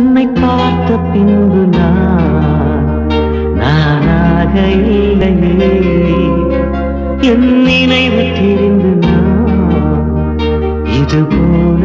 உன்னை பார்த்த பின்பு நான் நானாக இல்லையே. என் நினைவு தெரிந்து நான் இது போல